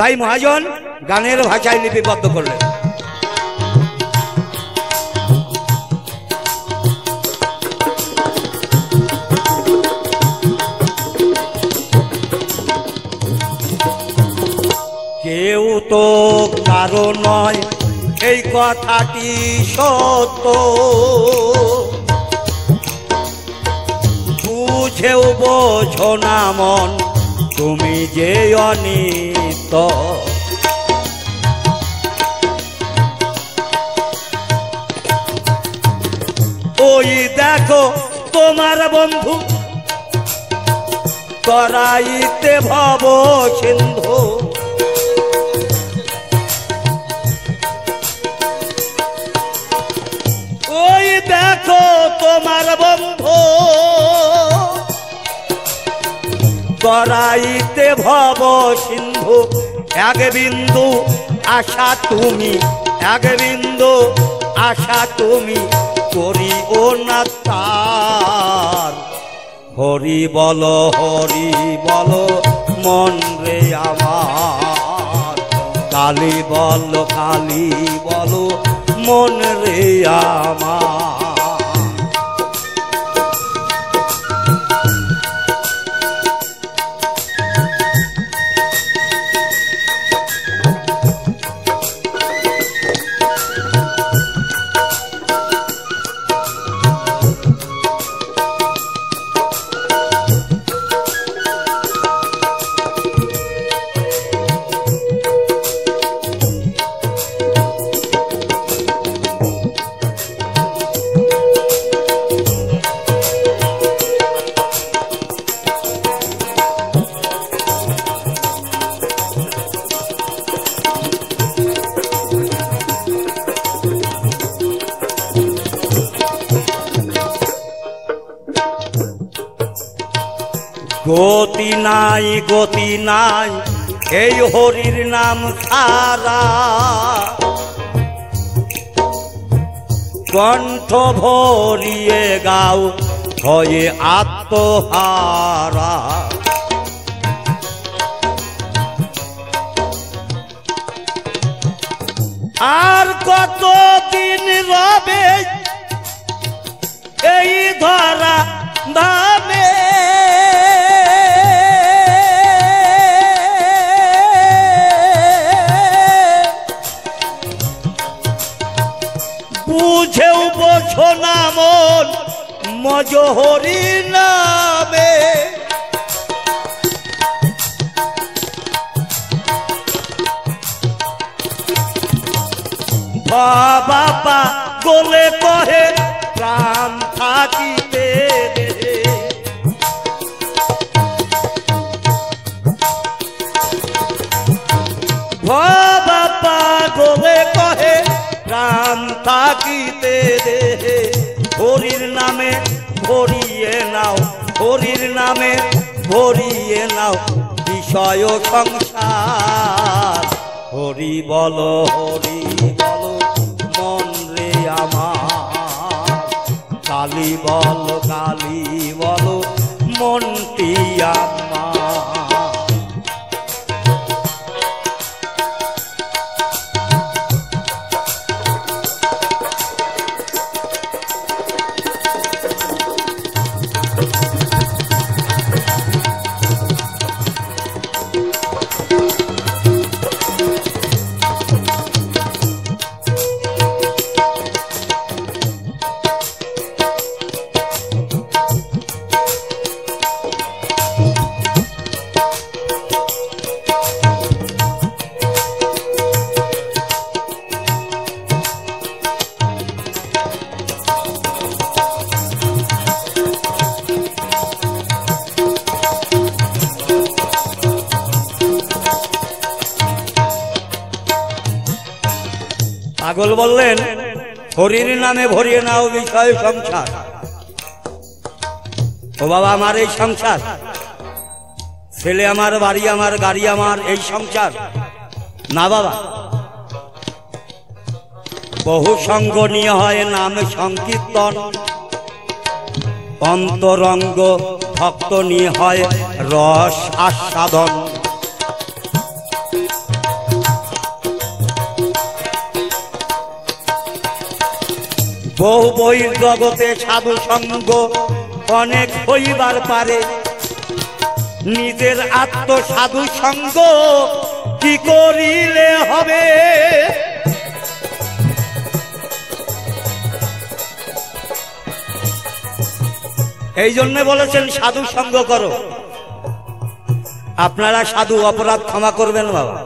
তাই মহাজন গানের ভাষায় লিপিবদ্ধ করলেন। কেউ তো কারও নয়, এই কথাটি সত্য। বুঝেও বোঝো না মন তুমি যে অনিত ওই দেখো তোমার বন্ধু তরাইতে ভব সিন্ধু। ওই দেখো তোমার বন্ধু। করাইতে ভব সিন্ধু। এক বিন্দু আশা তুমি, এক বিন্দু আশা তুমি করি ও না তার। হরি বল হরি বল, মন রে আমার। কালী বল কালী বল, মন রে আমার। গতি নাই গতি নাই এই হরির নাম সারা। কণ্ঠ ভরিয়ে গাও হয়ে আত্মহারা। মজহরি নামে। বাবা গোলে কহে প্রাণ থাকিতে নামে ভরিয়ে নাও বিষয় সংসার। হরি বল হরি বল, মন রে আমার। কালী বল কালী বল মনটি আমার হরির নামে ভরিয়ে নাও বিষয় সংসার। ও বাবা, আমার এই সংসার। ছেলে আমার, বাড়ি আমার, গাড়ি আমার, এই সংসার। না বাবা। বহু সঙ্গ নিয়ে হয় নাম সংকীর্তন। অন্তরঙ্গ ভক্ত নিয়ে হয় রস আস্বাদন। বহু বহির জগতে সাধু সঙ্গ অনেক হইবার পারে। নিজের আত্ম সাধু সঙ্গ কি করিলে হবে? এই জন্য বলেছেন, সাধু সঙ্গ করো। আপনারা সাধু অপরাধ ক্ষমা করবেন বাবা।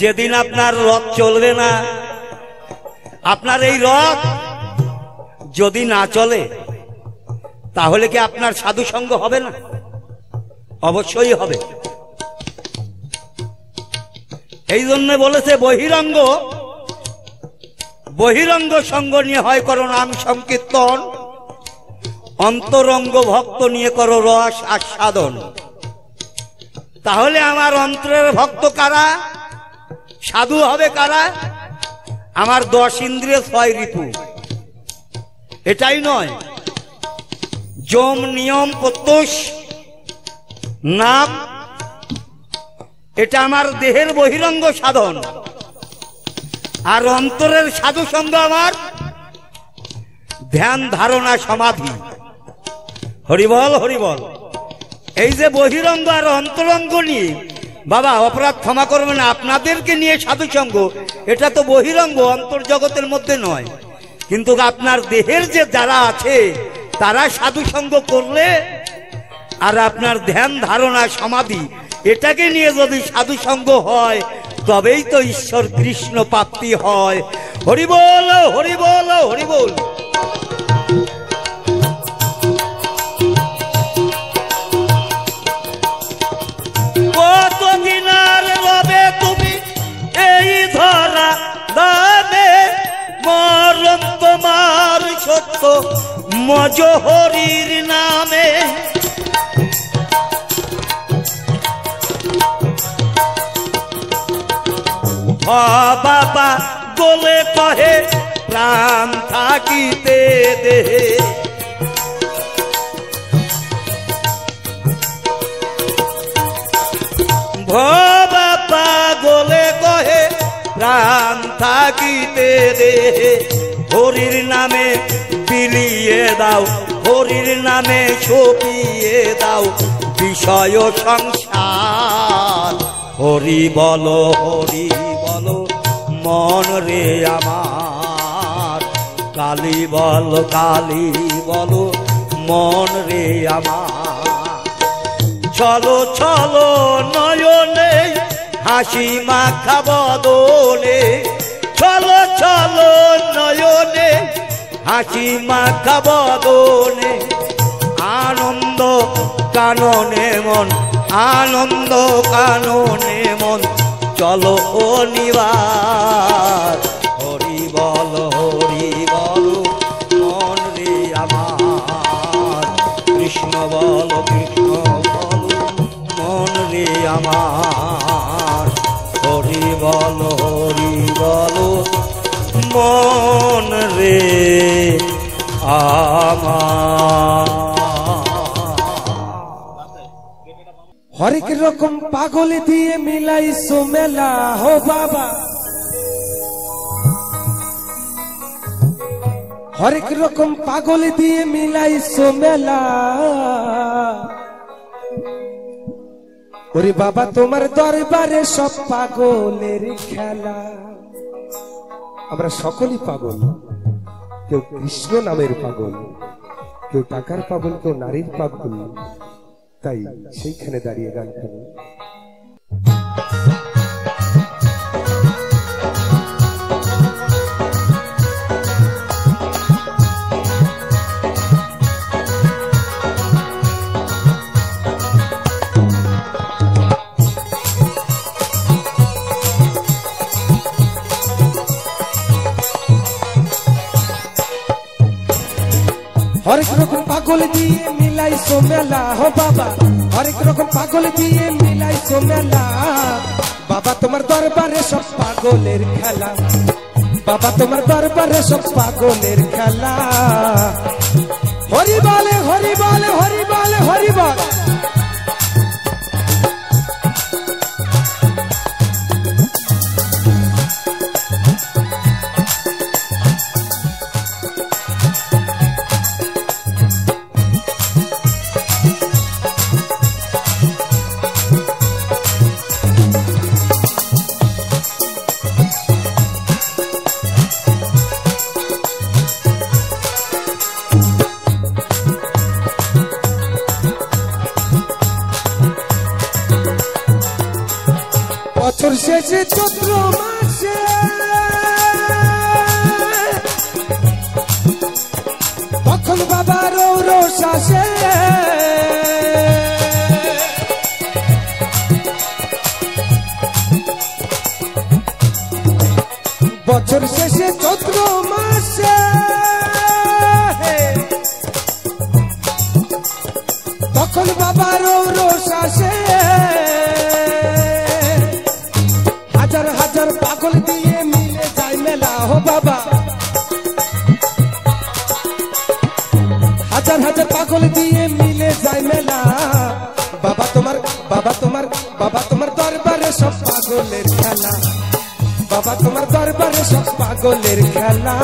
যেদিন আপনার রথ চলবে না আপনার এই রথ যদি না চলে, তাহলে কি আপনার সাধু সঙ্গ হবে না? অবশ্যই হবে। এই জন্য বলেছে, বহিরঙ্গ বহিরঙ্গ সঙ্গ নিয়ে হয় করো নাম সংকীর্তন, অন্তরঙ্গ ভক্ত নিয়ে করো রস আস্বাদন। তাহলে আমার অন্তরের ভক্ত কারা? সাধু হবে কারা? আমার দশ ইন্দ্রিয় ছয় ঋতু। এটাই নয়। যম, নিয়ম, প্রত্যুষ, নাম, এটা আমার দেহের বহিরঙ্গ সাধন। আর অন্তরের সাধু সঙ্গ আমার ধ্যান, ধারণা, সমাধি। হরিবল হরিবল। এই যে বহিরঙ্গ আর অন্তরঙ্গ নিয়ে বাবা, অপরাধ ক্ষমা করবেন আপনাদেরকে নিয়ে সাধু সঙ্গ এটা তো বহিরঙ্গ, অন্তর্জগতের মধ্যে নয়। কিন্তু আপনার দেহের যে যারা আছে, তারা সাধু সঙ্গ করলে আর আপনার ধ্যান, ধারণা, সমাধি, এটাকে নিয়ে যদি সাধু সঙ্গ হয়, তবেই তো ঈশ্বর কৃষ্ণ প্রাপ্তি হয়। হরিবল হরিবল হরিবল ধরা দামে মরণ তোমার সত্য মজহরির নামে। বাবা বলে কহে প্রাণ থাকিতে দেহে বাবা থাকিতে দেহে হরির নামে বিলিয়ে দাও, হরির নামে ছপিয়ে দাও। বিষয় সংসার, হরি বলো হরি বলো, মন রে আমার। কালী বল, কালী বলো, মন রে আমার। চলো চলো, নয়নে হাসি মাখা বদলে চলো চলো নয়নে, হাসি মাখা বদলে আনন্দ কাননে মন, আনন্দ কাননে মন। চলো ও নিবার, হরি বল হরি বল, মন রে আমার। কৃষ্ণ বল কৃষ্ণ বল, মন রে আমার। হরি বল হরি বল মন রে হরেক রকম পাগল দিয়ে মিলাইছো মেলা, হো বাবা। হরেক রকম পাগল দিয়ে মিলাইছো মেলা। ওরে বাবা, তোমার দরবারে সব পাগলের খেলা। আমরা সকলেই পাগল। কেউ কৃষ্ণ নামের পাগল, কেউ টাকার পাগল, কেউ নারীর পাগল। তাই সেইখানে দাঁড়িয়ে গান পাগল দিয়ে মিলাইছো মেলা। হো বাবা, হরেক রকম পাগল দিয়ে মিলাইছো মেলা। বাবা, তোমার দরবারে সব পাগলের খেলা। বাবা, তোমার দরবারে সব পাগলের খেলা। হরি বলে হরি বলে হরি বলে, হরি বল। বাবা। হাজার হাজার পাগল দিয়ে মিলে যায় মেলা। বাবা তোমার বাবা তোমার বাবা তোমার দরবারে সব পাগলের খেলা। বাবা তোমার দরবারে সব পাগলের খেলা।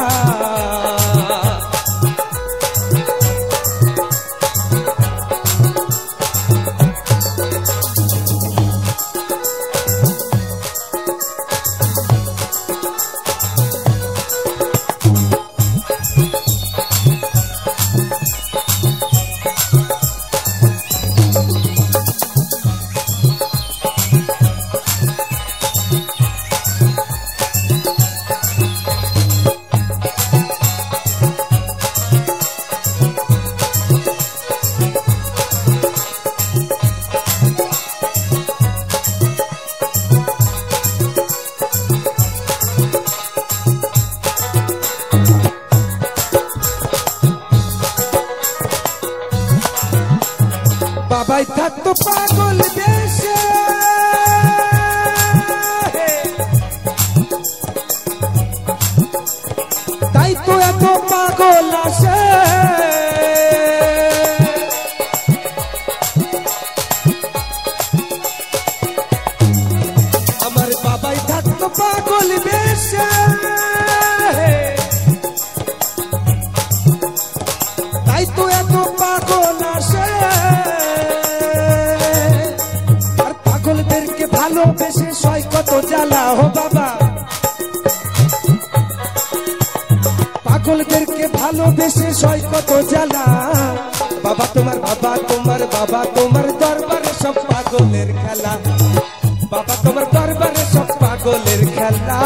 পাগলদেরকে ভালোবেসে সয় কত জ্বালা। বাবা তোমার বাবা তোমার বাবা, তোমার দরবারে সব পাগলের খেলা। বাবা তোমার দরবারে সব পাগলের খেলা।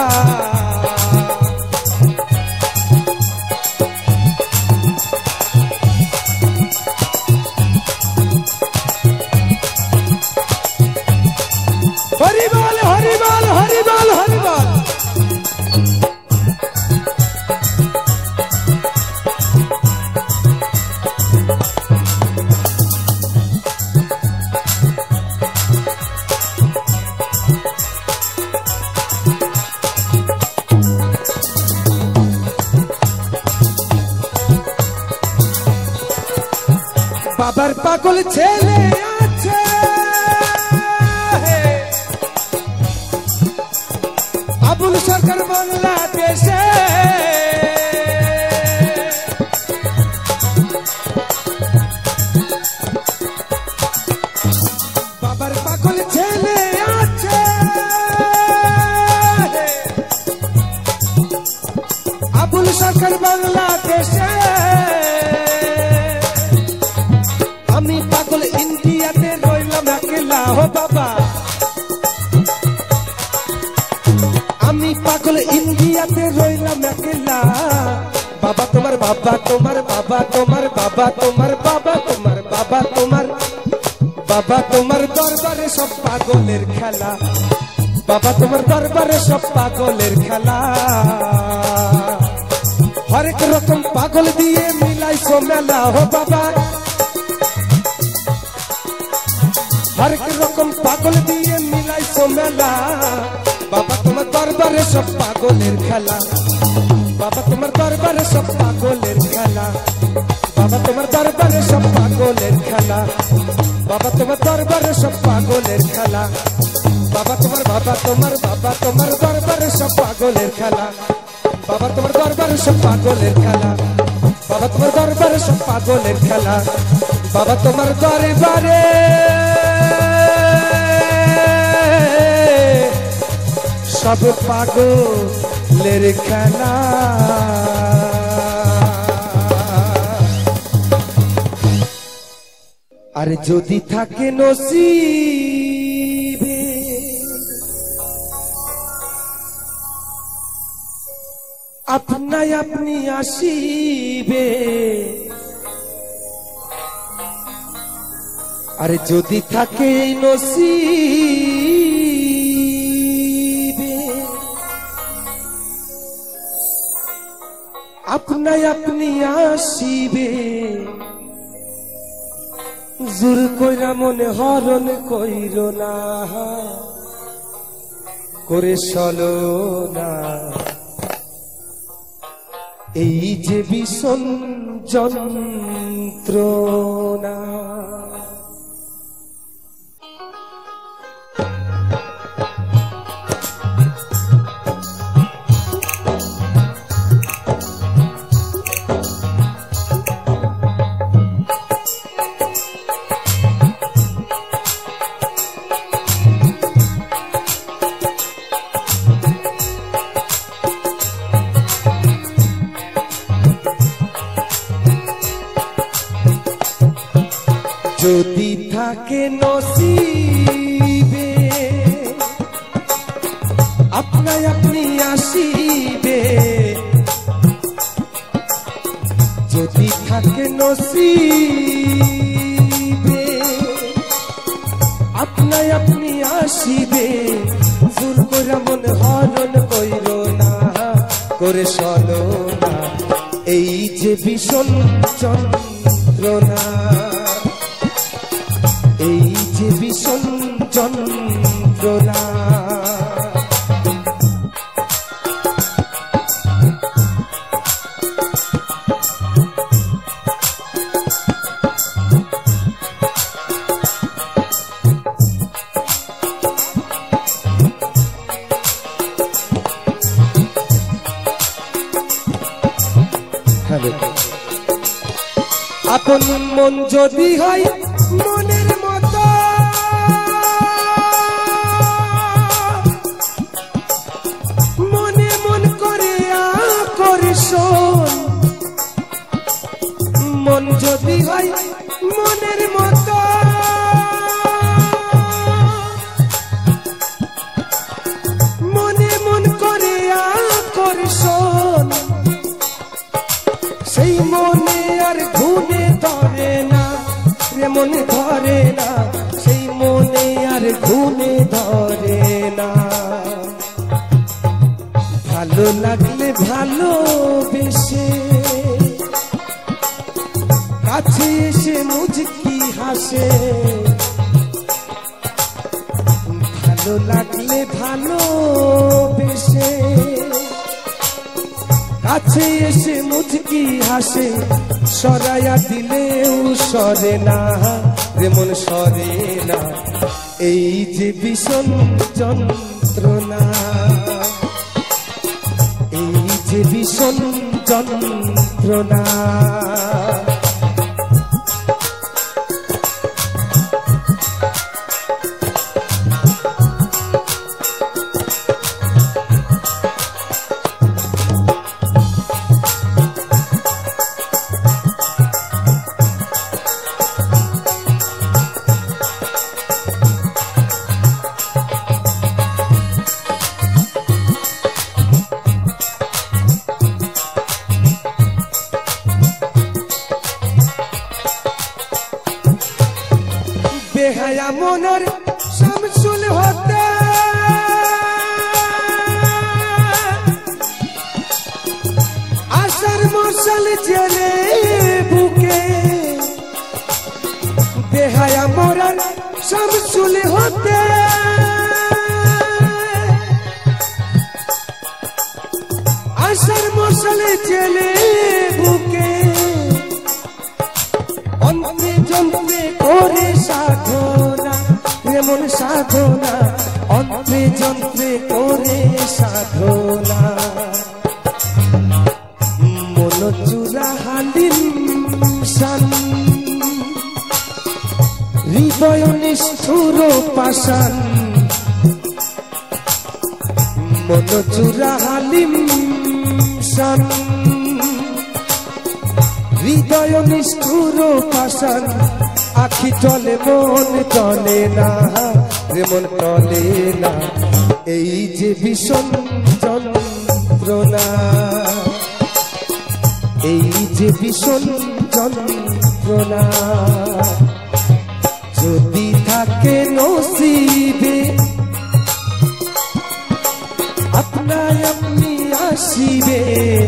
সব পাগলের খেলা। হরেক রকম পাগল দিয়ে মিলাইছো মেলা হো বাবা। হরেক রকম পাগল দিয়ে মিলাইছো মেলা। বাবা, তোমার দরবারে সব পাগলের খেলা। বাবা, তোমার দরবারে সব পাগলের খেলা। বাবা, তোমার দরবারে সব পাগলের খেলা। বাবা, তোমার দরবারে সব পাগলের খেলা। বাবা তোমার বাবা তোমার বাবা, তোমার দরবারে সব পাগলের খেলা। বাবা তোমার দরবারে সব পাগলের খেলা। বাবা তোমার দরবারে সব পাগলের খেলা। বাবা তোমার দরবারে সব পাগলের খেলা। আর যদি থাকে নসিবে আসিবে। আরে যদি থাকে নসিবে। আপনাই আপনি আসিবে। জোর কইরা মনে হরণ কইর না। করে চলো না। এই যে বিষণ যন্ত্রণা। লাগলে ভালো কাছে এসে মুজকি হাসে। ভালো লাগলে ভালো বেশে কাছে এসে মুচকি হাসে। সরাইয়া দিলেও সরে না যেমন সরে না। এই যে ভীষণ যন্ত্রণা। ভীষণ যন্ত্রণা। হৃদয় নিষ্ঠুর পাশান মন চূড়া হালিম সান হৃদয় নিষ্ঠুর পাশান আখি চলে, মন চলে না, রে টলে না। এই যে ভীষণ যন্ত্রণা ভীষণ যন্ত্রণা। আসিবে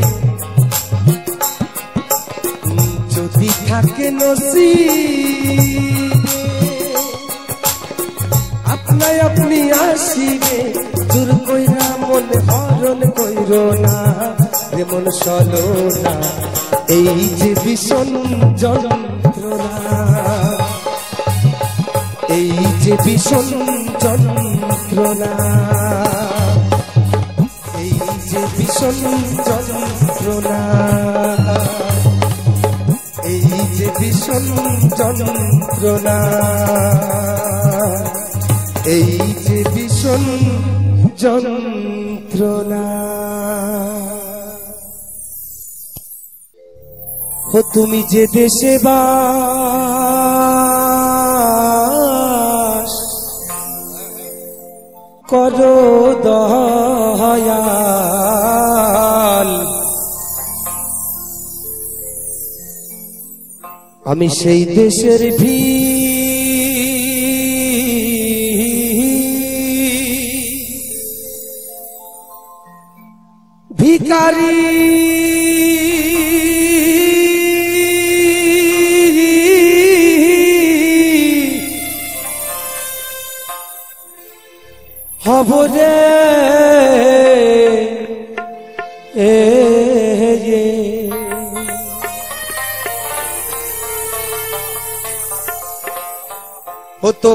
যদি থাকে নসিবে, আপনাই আপনি আসিবে। দূর কইরা মন হরণ কইর না, রে মন সলো না। এই যে ভীষণ যন্ত্রণা, এই যে ভীষণ যন্ত্রণা। ভীষণ যন্ত্রণা। এই যে ভীষণ যন্ত্রণা। এই যে ভীষণ যন্ত্রণা। ও তুমি যে দেশে বাস করো দয়াল। আমি সেই দেশের ভি ভিকারি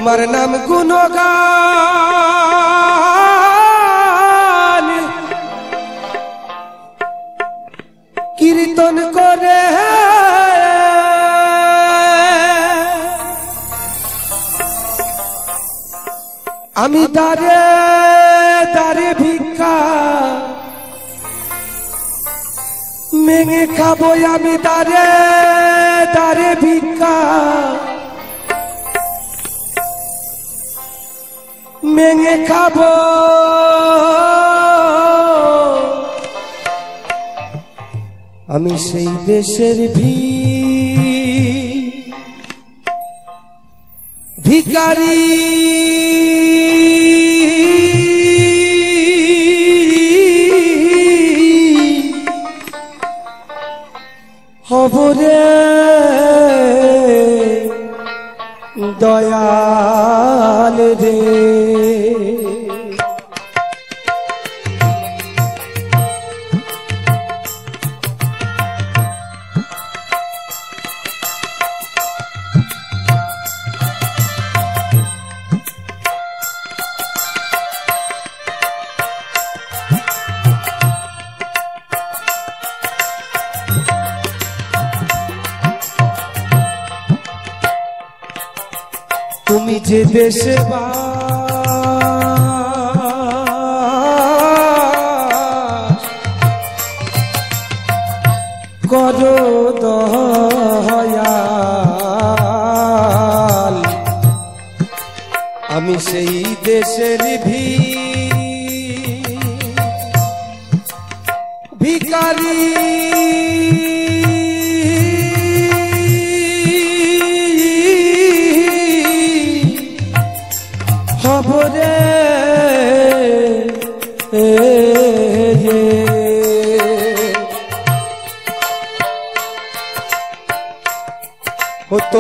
তোমার নাম গুণগান। কীর্তন করে। আমি দারে দারে ভিক্ষা মেঙে খাব আমি দারে দারে ভিক্ষা। মেঙে খাব। আমি সেই দেশের ভি ভিকারি। যে দেশে করো দয়াল। আমি সেই দেশের ভি ভিকারি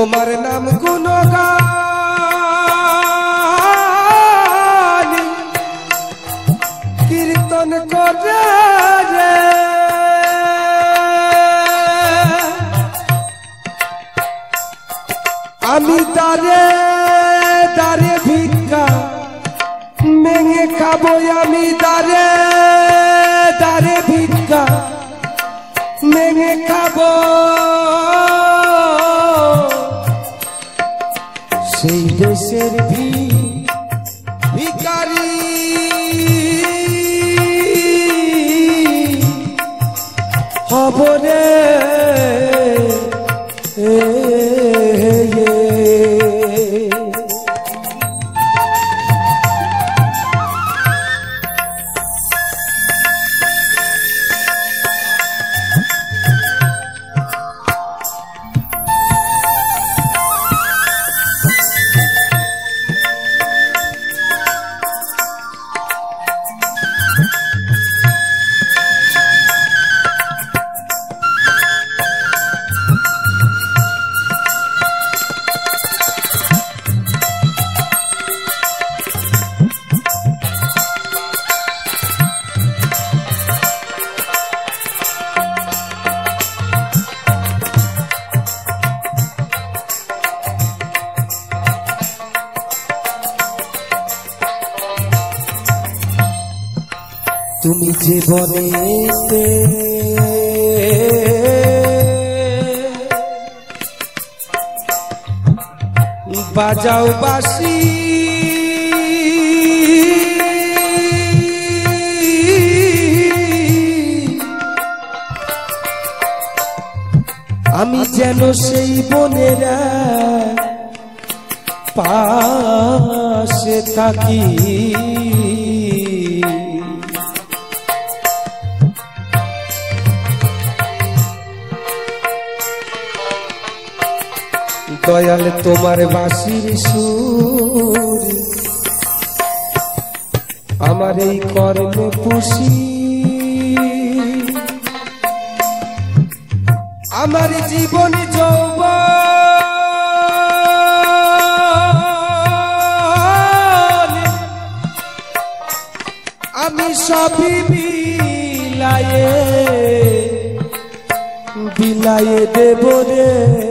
তোমার যে বাজাও বাসি আমি যেন সেই বনেরা পাশে থাকি। দয়াল তোমার বাসির সুর। আমার এই কর্মে খুশি আমার জীবন যৌবন। আমি সবই বিলায়ে বিলায়ে দেব রে।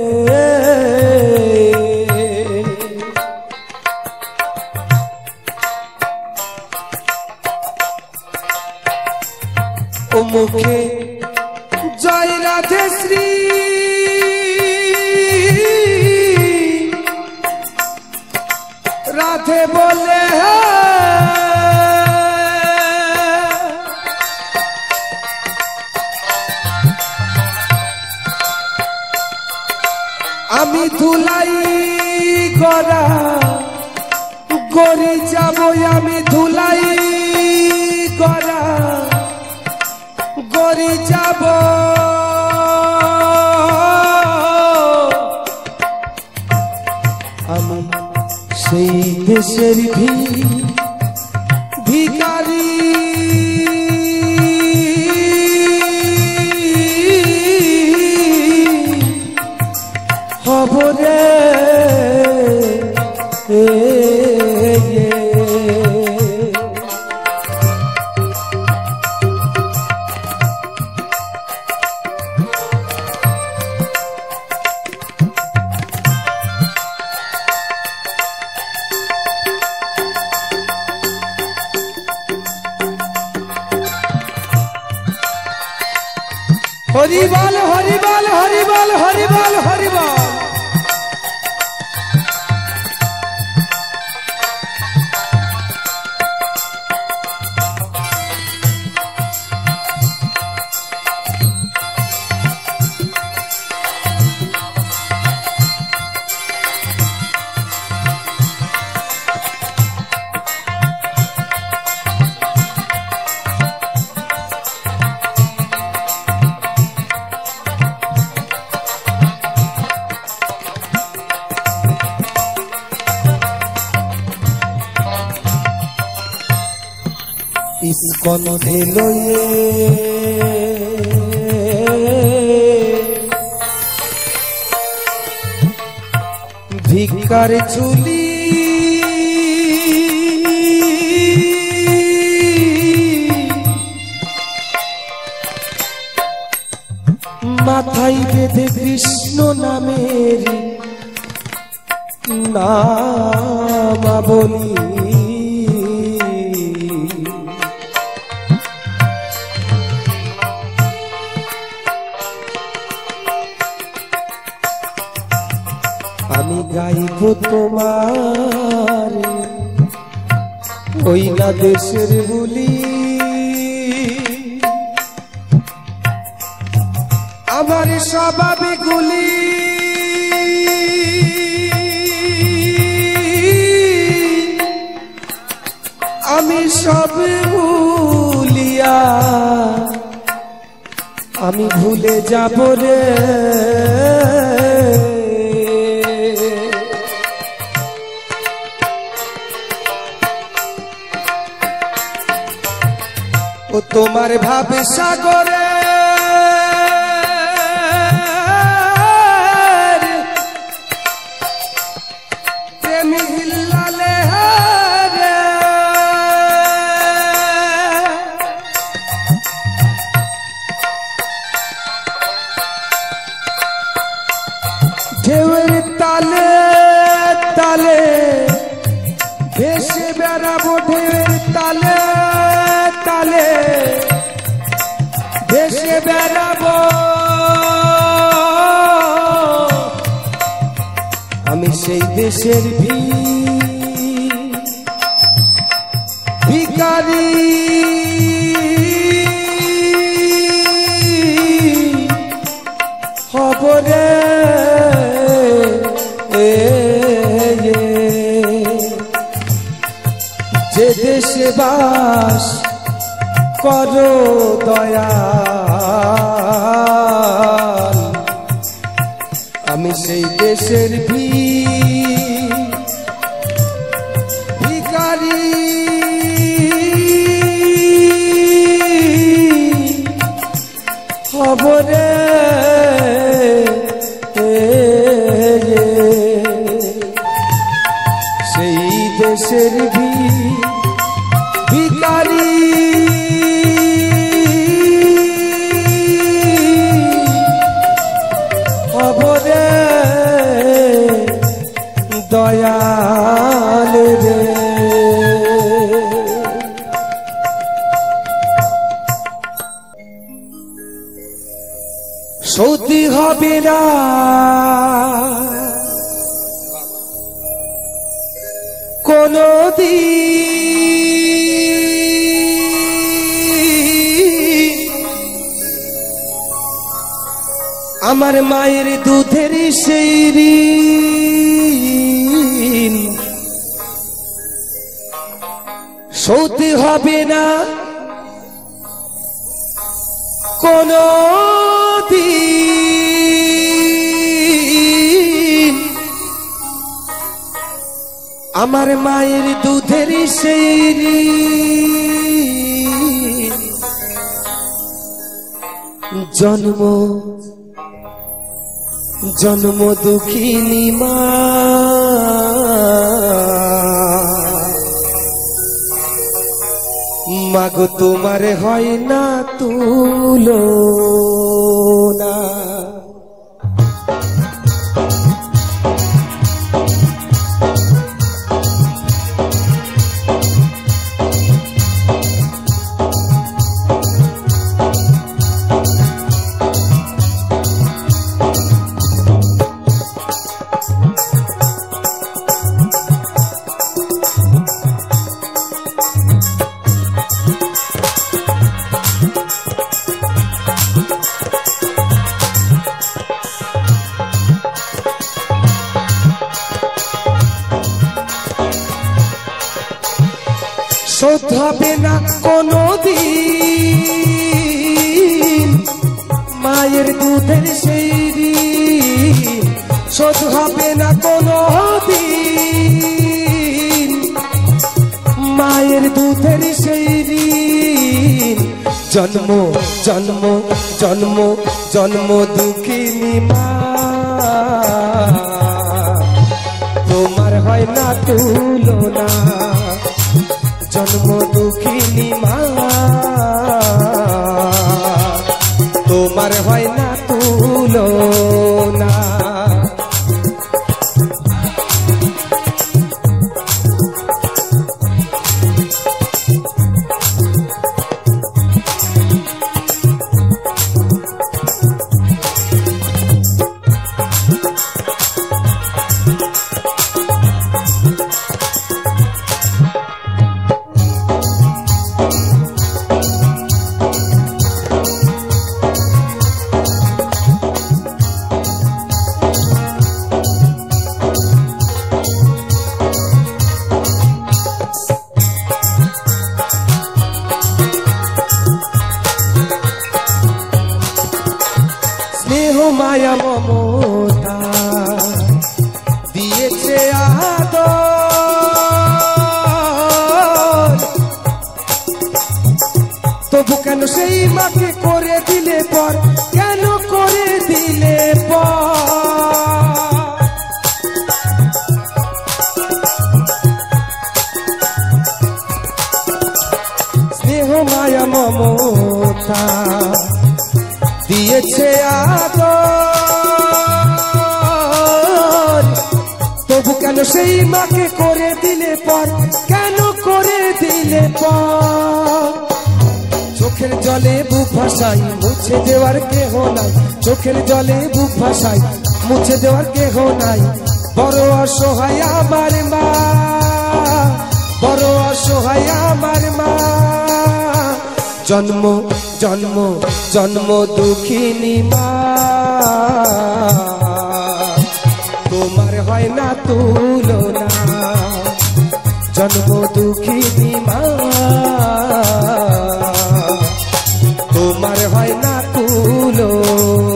মুখে জয় রাধে শ্রী। রাধে বলে আমি ধুলাই গড়া গড়ি যাব আমি ধুলাই। গড়ি যাব আমি সেই ইস্কন ভেলোয়ে ভিকার চুলি। মাথায় বেঁধে কৃষ্ণ নামের নামাবলী দেশের বলি তালে তালে ভেসে বেড়াবো ঢেউয়ের তালে তালে বেড়াবো। আমি সেই দেশের ভিকারি দেশে কর দয়া আমি সেই দেশের ভি আমার মায়ের দুধের সেই সৌদি হবে না। কোনো আমার মায়ের দুধের সেই জন্ম জন্ম দুঃখিনী মা। মাগো তোমার হয় না তুলো না শোধ হবে না কোনো দিন মায়ের দুধের সেই ঋণ। জন্ম জন্ম জন্ম জন্ম দুঃখিনী মা। তোমার হয় না তুলনা। জন্ম দুঃখিনী মা। তোমার হয় না তুলনা। জন্ম দুঃখিনী মা। তোমার হয় না তুলনা। জন্ম দুঃখিনী মা। তোমার হয় না তুলনা।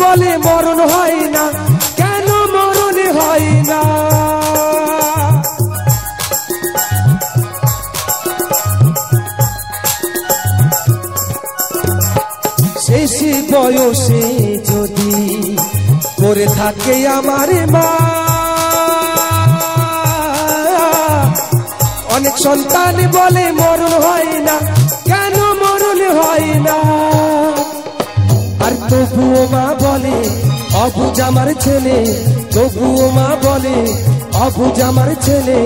বলে মরণ হয় না। কেন মরণ হয় না? শেষ বয়সে যদি করে থাকে আমার মা, অনেক সন্তান বলে মরণ হয় না। কেন মরণ হয় না? তবুও মা বলে, অবুজ আমার ছেলে। তবুও মা বলে, অবুজ আমার ছেলে।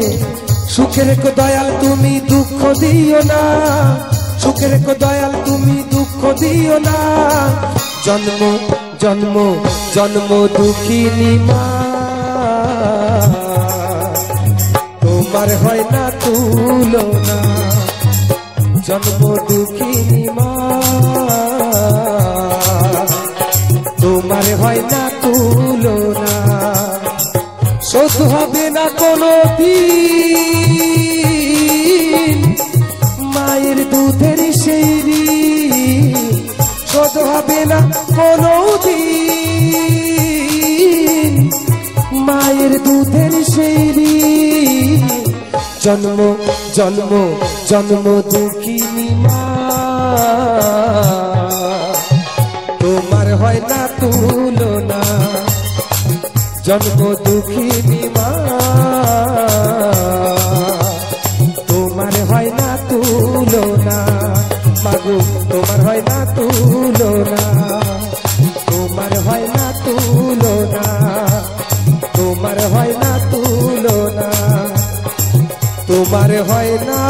সুখে রেখো দয়াল তুমি দুঃখ দিও না সুখে রেখো দয়াল তুমি দুঃখ দিও না। জন্ম জন্ম জন্ম দুঃখিনী মা। তোমার হয় না তুলনা, জন্ম দুঃখিনী মা। হয় না তুলনা। শোধ হবে না কোনো মায়ের দুধের সেই শোধ হবে না কোনো দিন মায়ের দুধের সেই। জন্ম জন্ম জন্ম দুঃখিনী মা। তোমার হয় না তুলনা। জন্ম দুঃখিনী মা তোমার হয় না তুলনা, মাগু, তোমার হয় না তুলনা। তোমার হয় না তুলনা, তোমার হয় না তুলনা। তোমার হয় না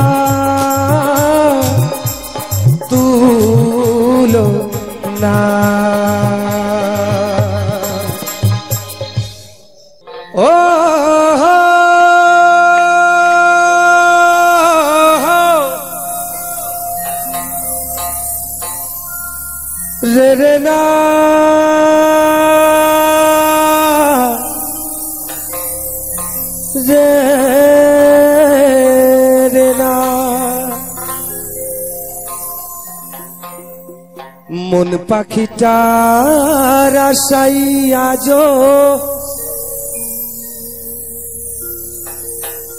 আশাই আজো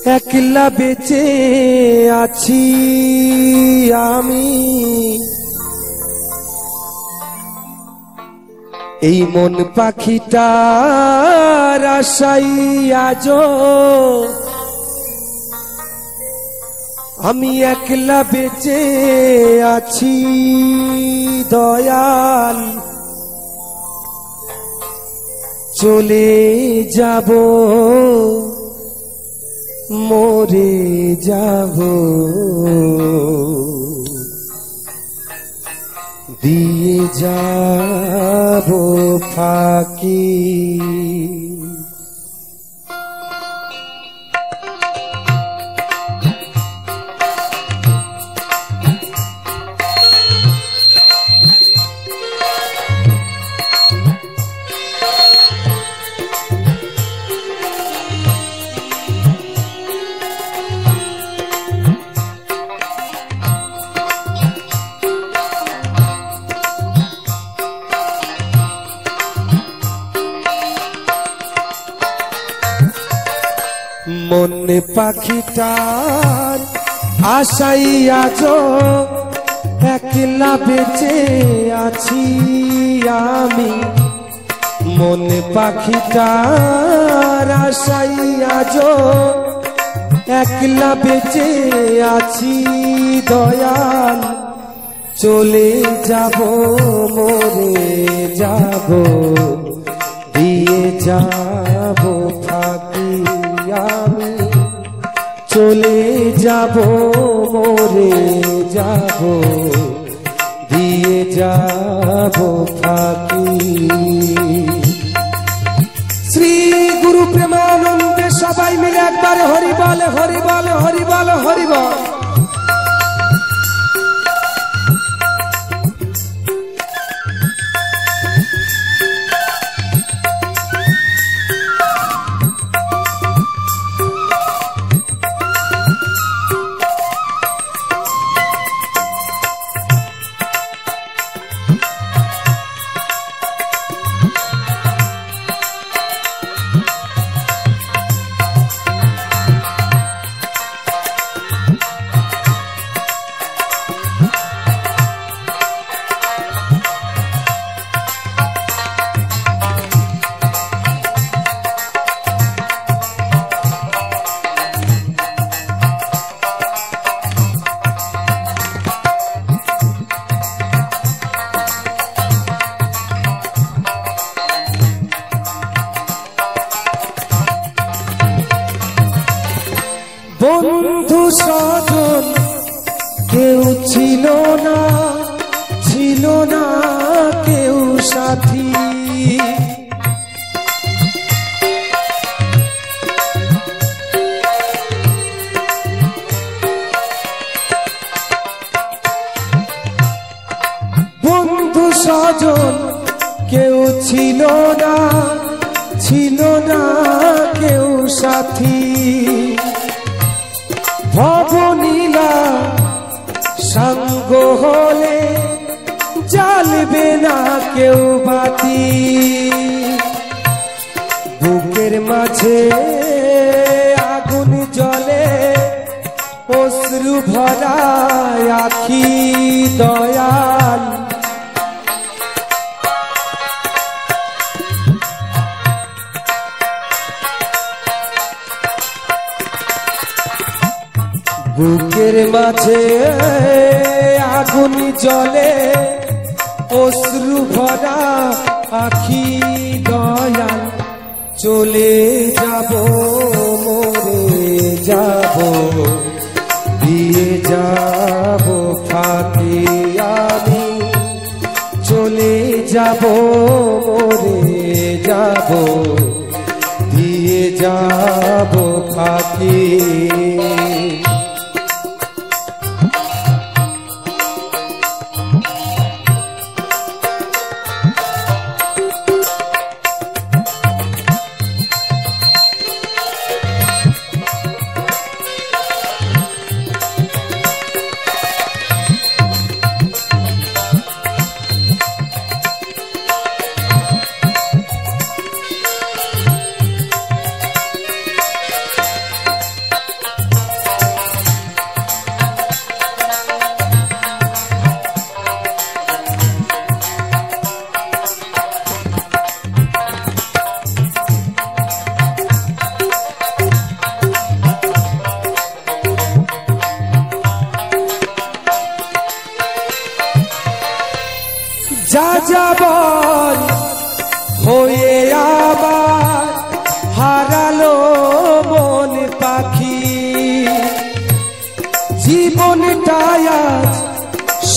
একলা বেঁচে আছি আমি। এই মন পাখিটার আশাই আজ আমি একলা বেঁচে আছি দয়াল। চলে যাব মরে যাব। দিয়ে যাব ফাঁকি। মনে পাখিটার আশাই আজ একলা বেঁচে আছি আমি। মনে পাখিটার আশাই আজ একলা বেঁচে আছি, দয়াল। চলে যাব, মরে যাব, দিয়ে যাব যাব, মরে যাব, দিয়ে যাব থাকি। শ্রী গুরু প্রেমানন্দে সবাই মিলে একবার হরি বল হরি বল বাতি বুকের মাঝে আগুন জ্বলে, অশ্রু ভরা আখি দয়াল। বুকের মাঝে আগুন জ্বলে, অশ্রু ভরা আখি দয়াল, চলে যাব, মরে যাব। দিয়ে যাব ফাঁকি আমি, চলে যাব, মরে যাব। দিয়ে যাব ফাঁকি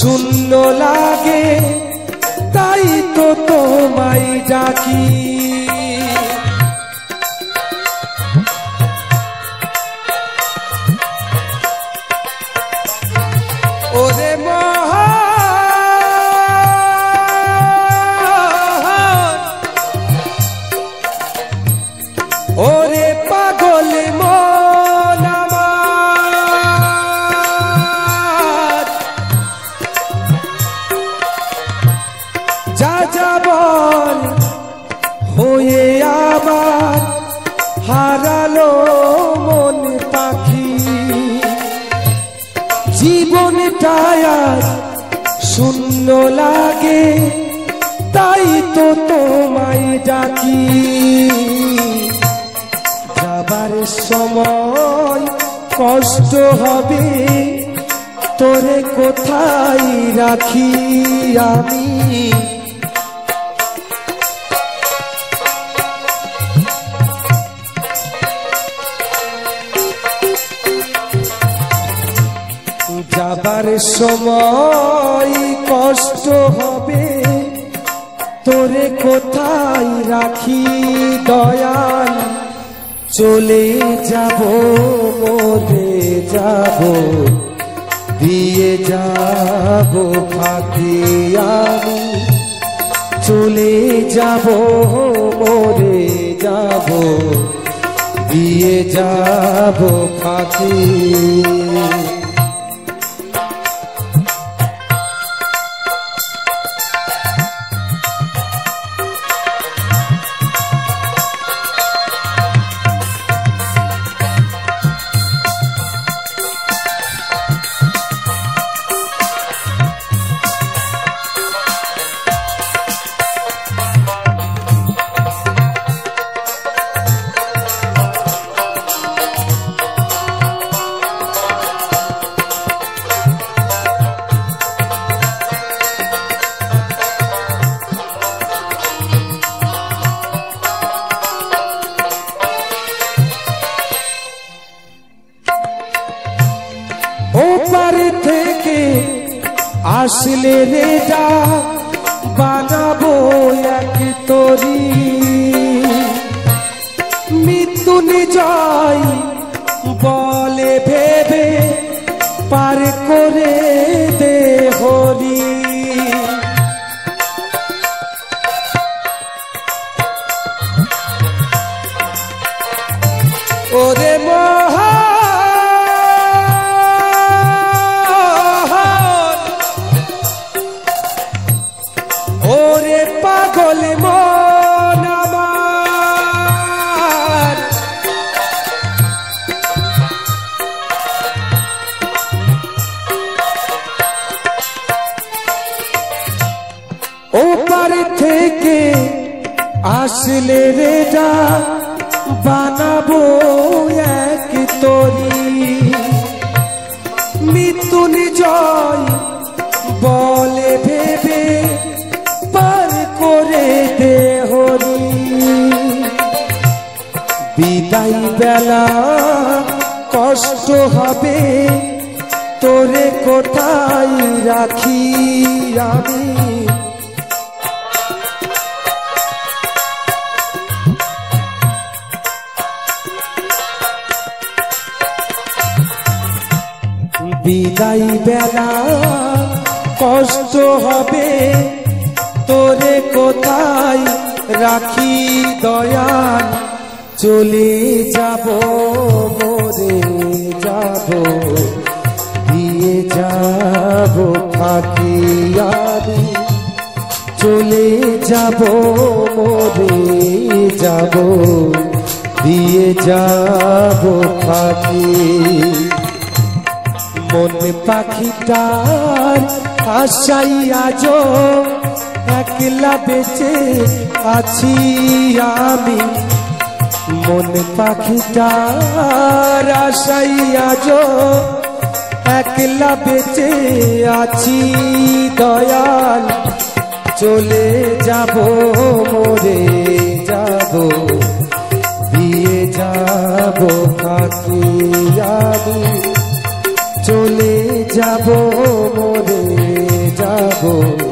শূন্য লাগে তাই তো তোমায় ডাকি। যাব করে হরি। বিদায় বেলা কষ্ট হবে তোরে কোথায় রাখি আমি? বিদায় বেলা কষ্ট হবে তোরে কোথায় রাখি দয়াল? চলে যাব, মরে যাব, দিয়ে যাব থাকি চলে যাব, মরে যাব, দিয়ে যাব থাকি মন পাখিটার আশাই আজ একলা বেঁচে আছি আমি। মন পাখিটা আজ একলা বেঁচে আছি, দয়াল। চলে যাব, মরে যাব দিয়ে যাব ফাঁকি আমি। চলে যাব, মরে যাব।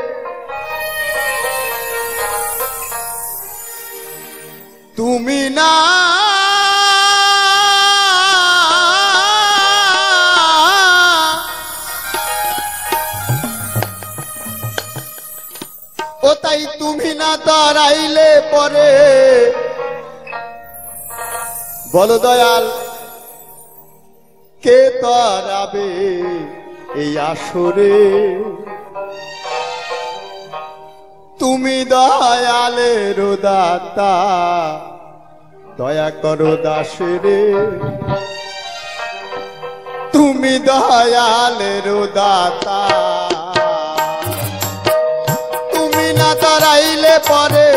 তুমি না। ও তাই তুমি না দাঁড়াইলে পরে। বলো দয়াল, কে তারাবে এই আসরে? তুমি দয়ালের দাতা। দয়া করো দাসরে। তুমি দয়ালের দাতা। তুমি না তারাইলে পরে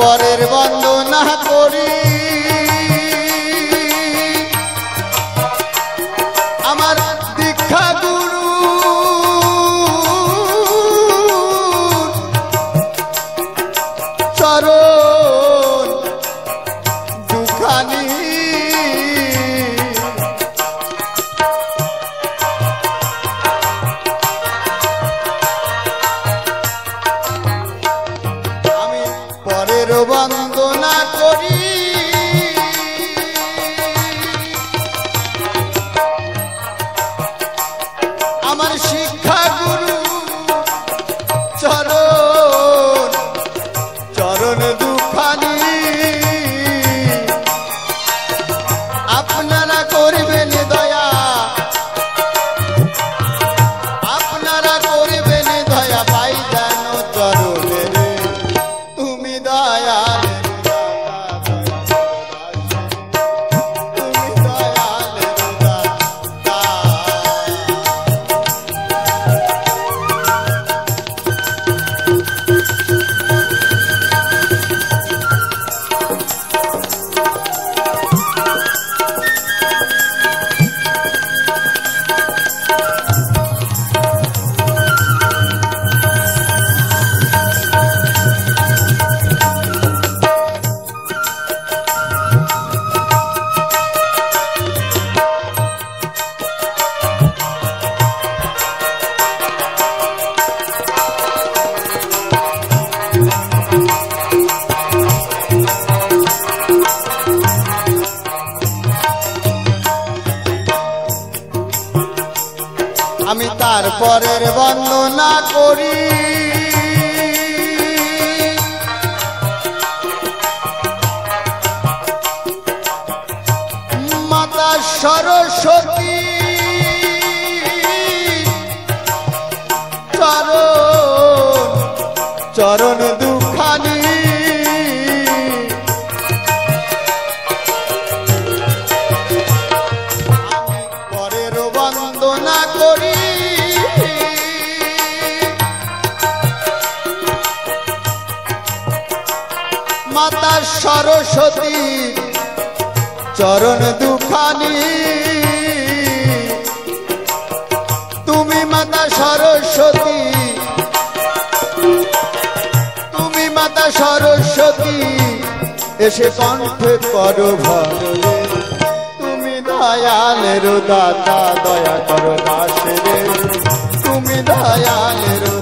পরের বন্দনা বন্দনা করি। চরণ দুখানি। তুমি মাতা সরস্বতী। তুমি মাতা সরস্বতী। এসে কণ্ঠে করো ভরে তুমি দয়ালের দাতা, দয়া করো দাসের। তুমি রে